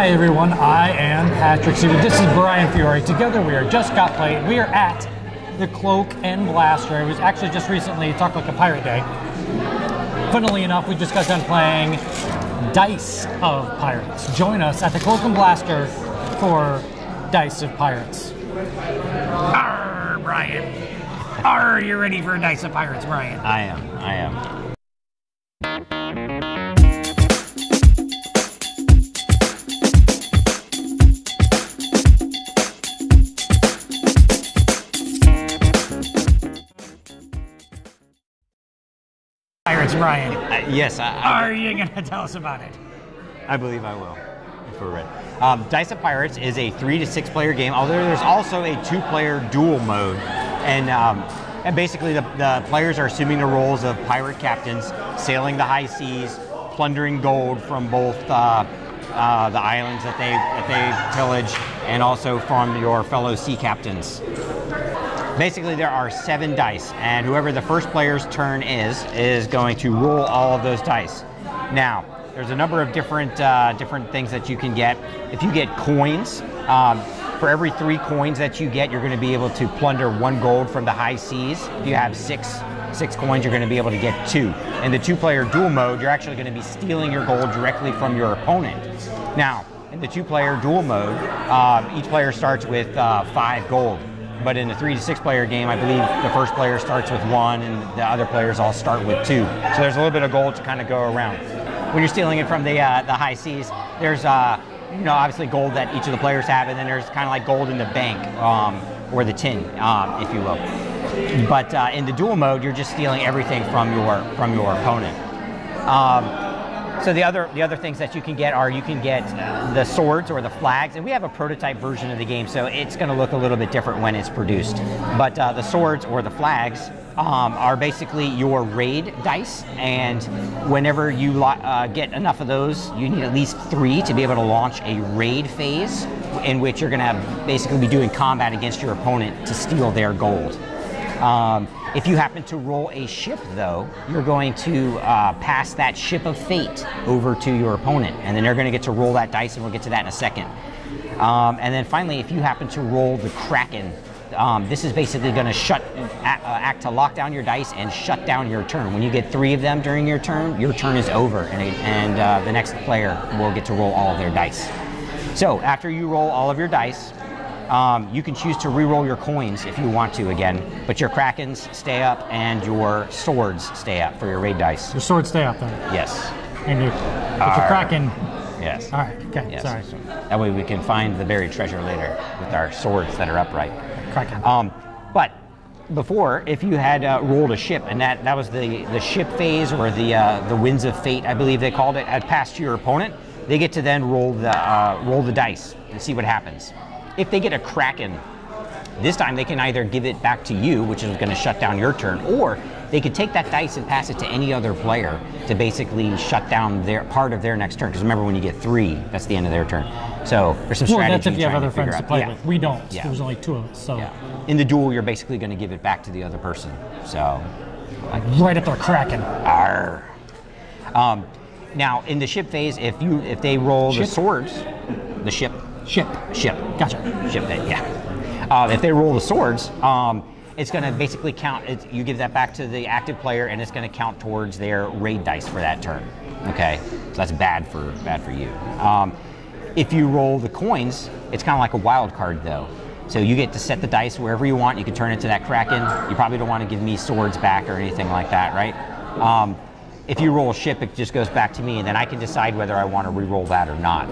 Hi everyone, I am Patrick Siebert. This is Brian Fiore. Together we are Just Got Played. We are at the Cloak and Blaster. It was actually just recently Talk Like a Pirate Day. Funnily enough, we just got done playing Dice of Pirates. Join us at the Cloak and Blaster for Dice of Pirates. Arr, Brian. Are you ready for Dice of Pirates, Brian? I am. I am. Brian. Uh, yes, I, I, Are you gonna tell us about it? I believe I will. If we're ready. Um, Dice of Pirates is a three to six player game. Although there's also a two player duel mode, and um, and basically the, the players are assuming the roles of pirate captains, sailing the high seas, plundering gold from both uh, uh, the islands that they that they pillage, and also from your fellow sea captains. Basically, there are seven dice, and whoever the first player's turn is, is going to roll all of those dice. Now, there's a number of different uh, different things that you can get. If you get coins, um, for every three coins that you get, you're going to be able to plunder one gold from the high seas. If you have six six coins, you're going to be able to get two. In the two-player duel mode, you're actually going to be stealing your gold directly from your opponent. Now, in the two-player duel mode, uh, each player starts with uh, five gold. But in a three to six player game, I believe the first player starts with one and the other players all start with two. So there's a little bit of gold to kind of go around. When you're stealing it from the, uh, the high seas, there's uh, you know obviously gold that each of the players have, and then there's kind of like gold in the bank um, or the tin, um, if you will. But uh, in the duel mode, you're just stealing everything from your from your opponent. Um, so the other the other things that you can get are you can get the swords or the flags, and we have a prototype version of the game, so it's going to look a little bit different when it's produced. But uh, the swords or the flags um, are basically your raid dice, and whenever you uh, get enough of those, you need at least three to be able to launch a raid phase, in which you're going to basically be doing combat against your opponent to steal their gold. Um, if you happen to roll a ship, though, you're going to uh, pass that ship of fate over to your opponent, and then they're going to get to roll that dice, and we'll get to that in a second. Um, and then finally, if you happen to roll the Kraken, um, this is basically going to shut act, uh, act to lock down your dice and shut down your turn. When you get three of them during your turn, your turn is over, and, and uh, the next player will get to roll all of their dice. So after you roll all of your dice, um, you can choose to re-roll your coins if you want to again, but your krakens stay up and your swords stay up for your raid dice. Your swords stay up then. Yes. And your, but your Kraken. Yes. All right. Okay. Yes. Sorry. That way we can find the buried treasure later with our swords that are upright. Kraken. Um, but before, if you had uh, rolled a ship, and that, that was the, the ship phase or the uh, the winds of fate, I believe they called it, had passed to your opponent, they get to then roll the uh, roll the dice and see what happens. If they get a kraken, this time they can either give it back to you, which is going to shut down your turn, or they could take that dice and pass it to any other player to basically shut down their part of their next turn. Because remember, when you get three, that's the end of their turn. So there's some Well, strategy. that's if you have other friends to play yeah. with. We don't. Yeah. There's only two of us. So Yeah. In the duel, you're basically going to give it back to the other person. So, right up there, Kraken. arr. Um, now, in the ship phase, if you if they roll Ship? the swords, the ship, Ship. ship, Gotcha. ship phase, yeah. Uh, if they roll the swords, um, it's going to basically count. It, you give that back to the active player, and it's going to count towards their raid dice for that turn. Okay, so that's bad for bad for you. Um, if you roll the coins, it's kind of like a wild card, though. So you get to set the dice wherever you want. You can turn it to that kraken. You probably don't want to give me swords back or anything like that, right? Um, if you roll a ship, it just goes back to me, and then I can decide whether I want to re-roll that or not.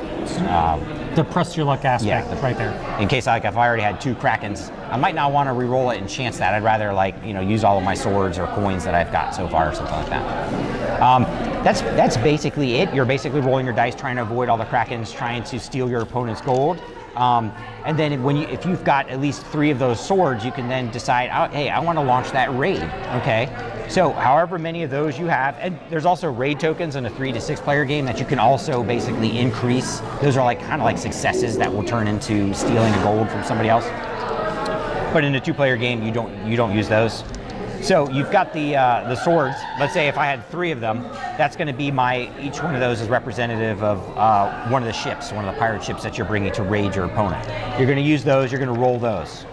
Um, The press your luck aspect Yeah. right there. in case like if I already had two krakens, I might not want to re-roll it and chance that. I'd rather like you know use all of my swords or coins that I've got so far or something like that. Um, that's that's basically it. You're basically rolling your dice, trying to avoid all the krakens, trying to steal your opponent's gold. Um, and then when you, if you've got at least three of those swords, you can then decide, oh, hey, I want to launch that raid. Okay. So however many of those you have, and there's also raid tokens in a three to six player game that you can also basically increase. Those are like kind of like successes that will turn into stealing gold from somebody else. But in a two-player game, you don't you don't use those. So you've got the uh, the swords. Let's say if I had three of them, that's going to be my each one of those is representative of uh, one of the ships, one of the pirate ships that you're bringing to raid your opponent. You're going to use those. You're going to roll those,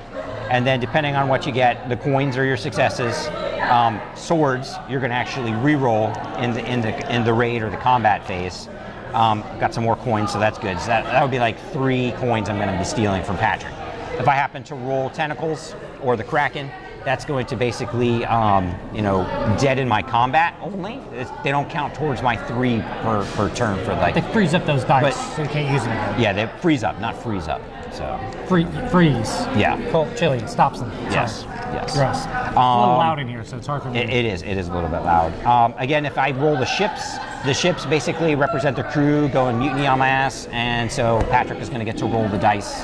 and then depending on what you get, the coins are your successes. Um, swords, you're going to actually re-roll in the in the in the raid or the combat phase. Um, got some more coins, so that's good. So that, that would be like three coins I'm going to be stealing from Patrick. If I happen to roll tentacles or the kraken, that's going to basically, um, you know, deaden my combat only. It's, they don't count towards my three per, per turn for like. They freeze up those dice, But- so you can't use them again. Yeah, they freeze up, not freeze up. So Free, freeze. yeah, Cold chili stops them. Sorry. yes, yes. Gross. a little Um, loud in here, so it's hard for me. It, it is. It is a little bit loud. Um, again, if I roll the ships, the ships basically represent the crew going mutiny on my ass, and so Patrick is going to get to roll the dice,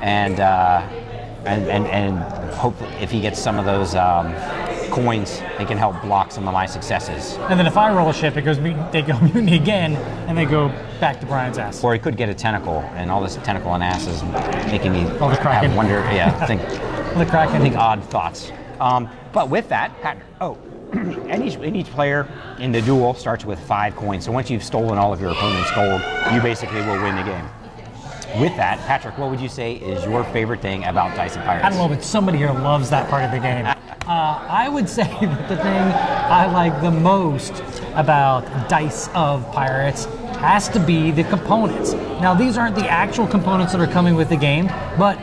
and uh, and and and hopefully, if he gets some of those um, coins, they can help block some of my successes. and then if I roll a ship, it goes they go mutiny again, and they go back to Brian's ass. Or he could get a tentacle, and all this tentacle and ass is making me All the have wonder. Yeah, think the Kraken. think odd thoughts. Um, but with that. Oh. And each, and each player in the duel starts with five coins. So once you've stolen all of your opponent's gold, you basically will win the game. With that, Patrick, what would you say is your favorite thing about Dice of Pirates? I don't know, but somebody here loves that part of the game. Uh, I would say that the thing I like the most about Dice of Pirates has to be the components. Now, these aren't the actual components that are coming with the game, but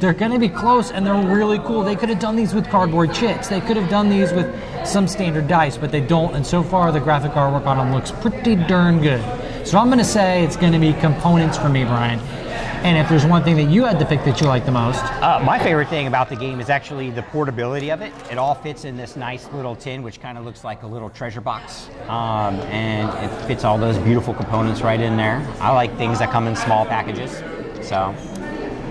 they're going to be close and they're really cool. They could have done these with cardboard chits. They could have done these with some standard dice, but they don't. And so far, the graphic artwork on them looks pretty darn good. So I'm going to say it's going to be components for me, Brian. And if there's one thing that you had to pick that you like the most, Uh, my favorite thing about the game is actually the portability of it. It all fits in this nice little tin, which kind of looks like a little treasure box. Um, and it fits all those beautiful components right in there. I like things that come in small packages. So,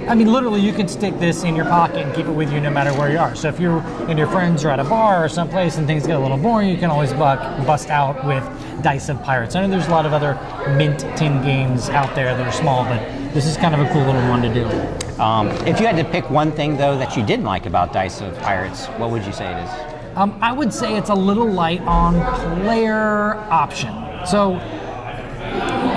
I mean, literally, you can stick this in your pocket and keep it with you no matter where you are. So if you and your friends are at a bar or someplace and things get a little boring, you can always buck, bust out with Dice of Pirates. I know there's a lot of other mint tin games out there that are small, but this is kind of a cool little one to do. um, if you had to pick one thing, though, that you didn't like about Dice of Pirates, what would you say it is? Um, I would say it's a little light on player option. So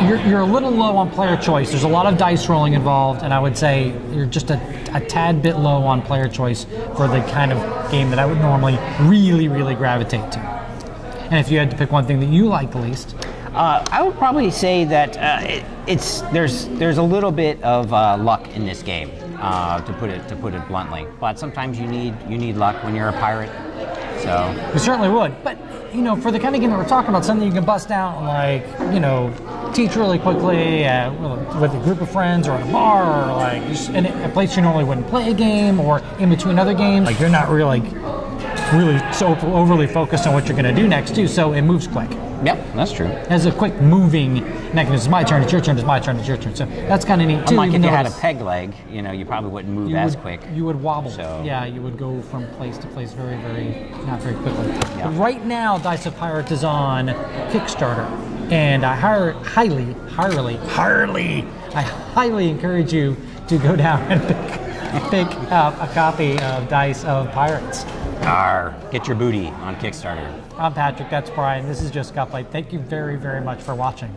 you're, you're a little low on player choice. There's a lot of dice rolling involved, and I would say you're just a, a tad bit low on player choice for the kind of game that I would normally really, really gravitate to. And if you had to pick one thing that you like the least, Uh, I would probably say that uh, it, it's there's there's a little bit of uh, luck in this game, uh, to put it to put it bluntly. But sometimes you need you need luck when you're a pirate. So you certainly would. But you know, for the kind of game that we're talking about, something you can bust out and like you know teach really quickly uh, with a group of friends or at a bar or like just in a place you normally wouldn't play a game or in between other games. Like you're not really really so overly focused on what you're going to do next too. So it moves quick. yep, that's true. Has a quick moving mechanism. It's my turn. It's your turn. It's my turn. It's your turn. So that's kind of neat too. Unlike if you had a peg leg, you know, you probably wouldn't move as would, quick. You would wobble. So- Yeah, you would go from place to place very, very, not very quickly. Yeah. Right now, Dice of Pirates is on Kickstarter, and I hi- highly, highly, highly, I highly encourage you to go down and pick, pick up a copy of Dice of Pirates. Arr, get your booty on Kickstarter. I'm Patrick. That's Brian. This is Just Got Played. Thank you very, very much for watching.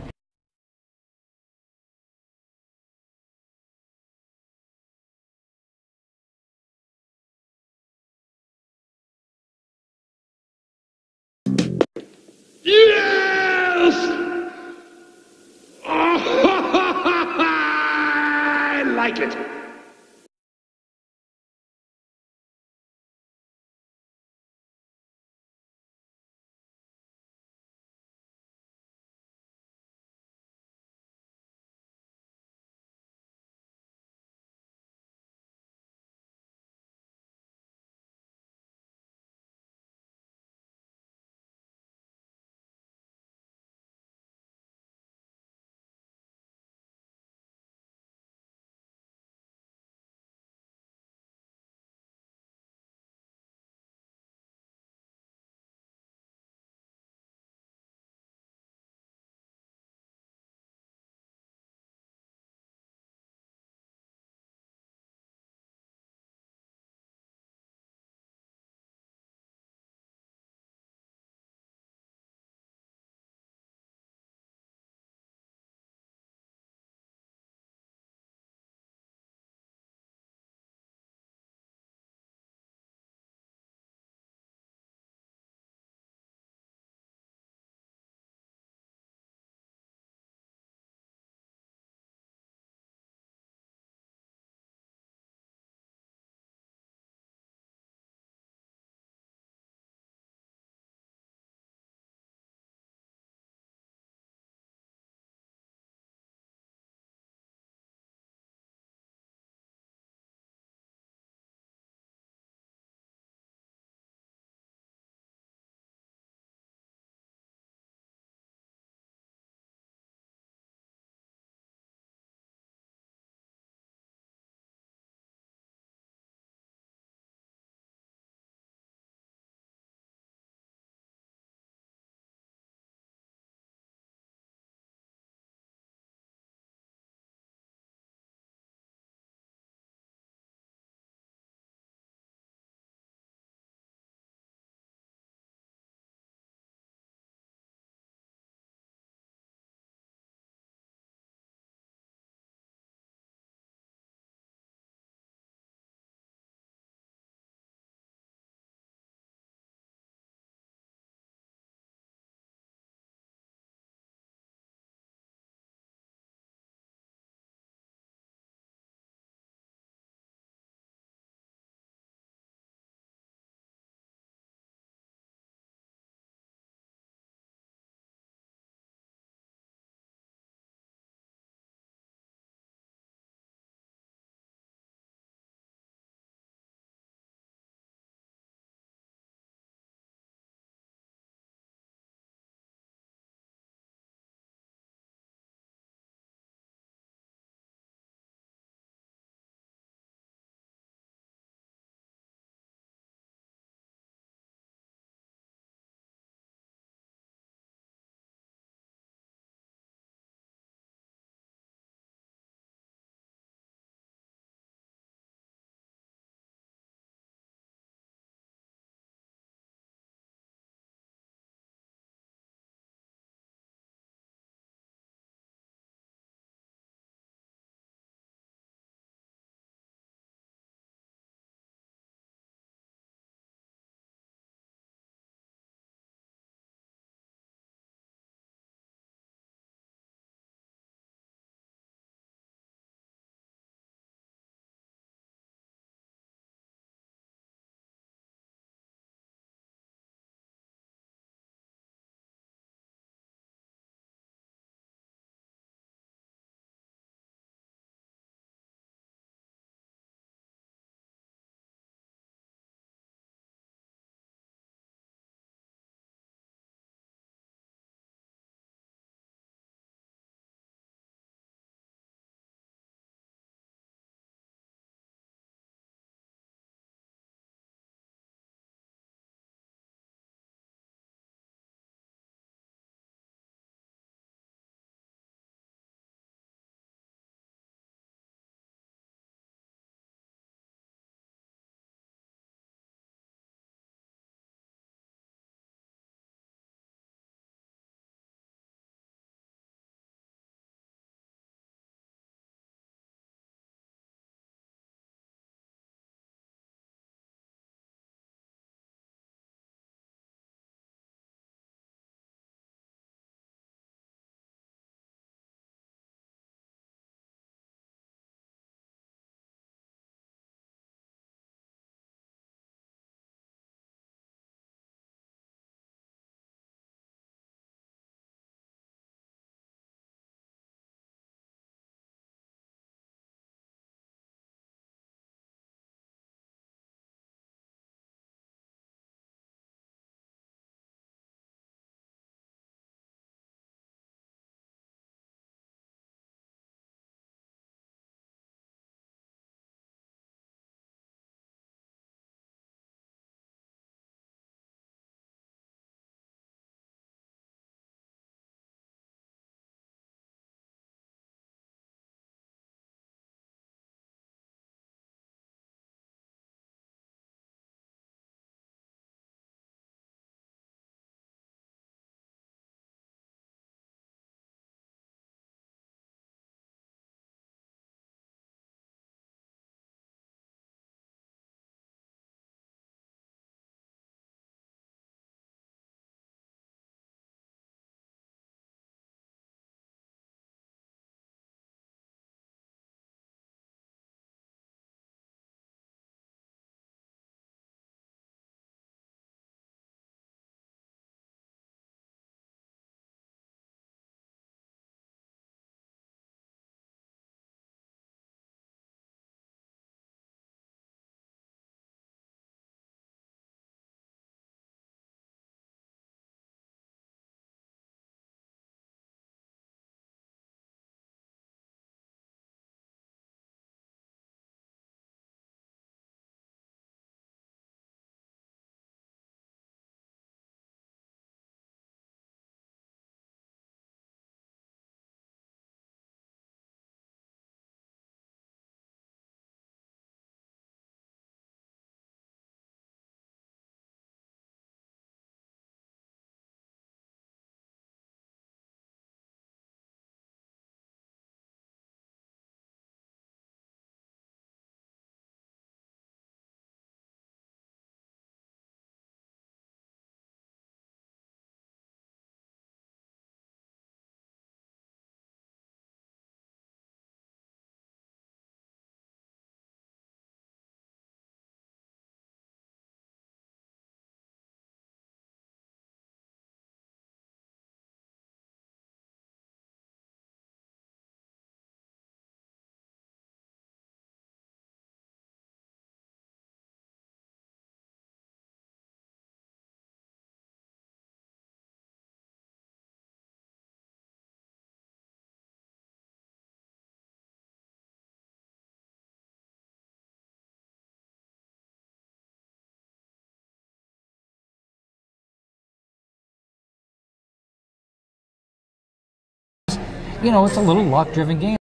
You know, it's a little luck driven game.